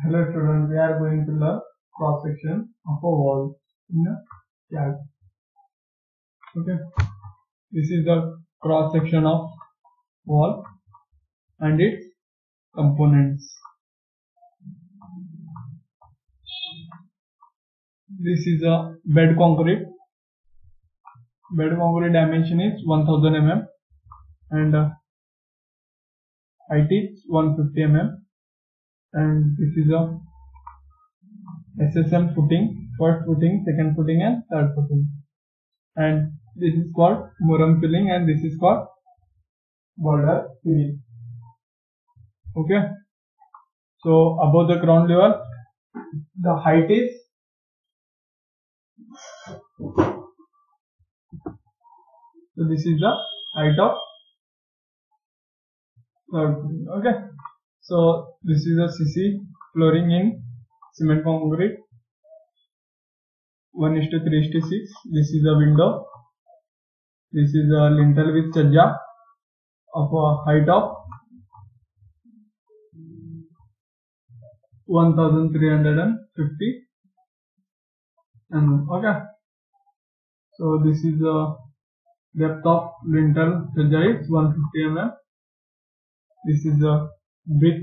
Hello students, we are going to learn cross section of a wall in a CAD. Okay, this is the cross section of wall and its components. This is a bed concrete. Bed concrete dimension is 1000 mm and uh, height is 150 mm and this is a SSM footing, first footing, second footing and third footing. And this is called muram filling and this is called boulder filling. Okay. So above the ground level, the height is so this is the height of third footing. Okay. So this is a CC flooring in cement concrete 1 is to 3 is to 6. This is a window. This is a lintel with chajja of a height of 1350 mm. Okay. So this is the depth of lintel chajja is 150 mm. This is a brick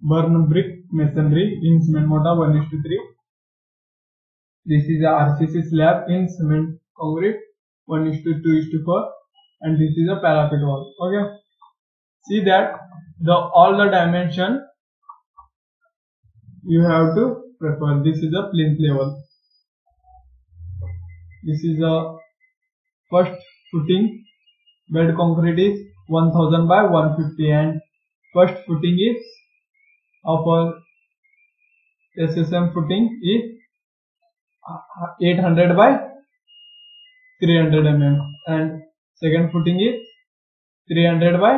burn brick masonry in cement mortar 1 is to 3 this is a rcc slab in cement concrete 1 is to 2 is to 4 and this is a parapet wall. Okay. See that the all the dimension you have to prefer. This is a plinth level this is a first footing. Bed concrete is 1000 by 150 and first footing is of a SSM footing is 800 by 300 mm and second footing is 300 by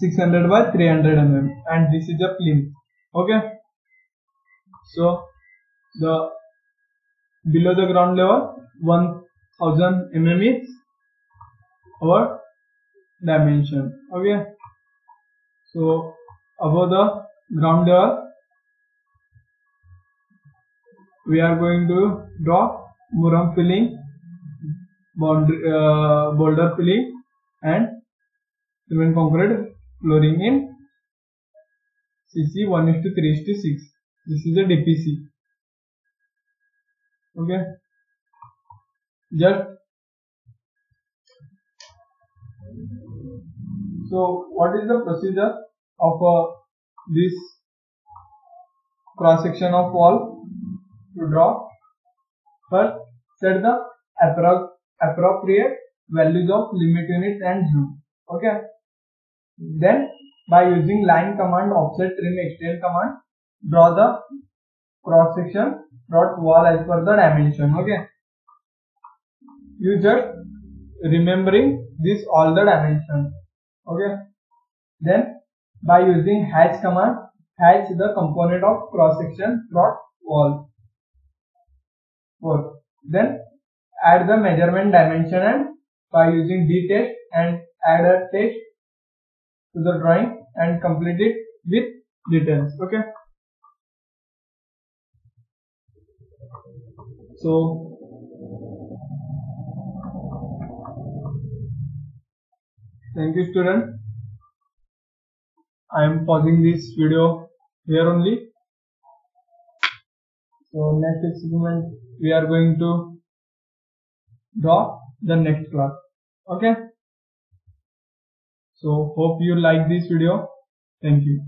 600 by 300 mm and this is the plinth okay? So the below the ground level 1000 mm is our dimension. Okay? So above the ground level we are going to draw muram filling boundary uh, boulder filling and cement concrete flooring in cc 1 is to 3 is to 6 this is a dpc okay? Just So what is the procedure of uh, this cross section of wall to draw? First set the appro appropriate values of limit units and zoom. Okay. Then by using line command, offset, trim, extend command, draw the cross section dot wall as per the dimension. Okay. You just remembering this all the dimensions okay? Then by using hatch command hatch the component of cross section dot wall then add the measurement dimension and by using DTEXT and add a test to the drawing and complete it with details. Okay? So thank you student. I am pausing this video here only. So next experiment we are going to draw the next class. Okay? So hope you like this video. Thank you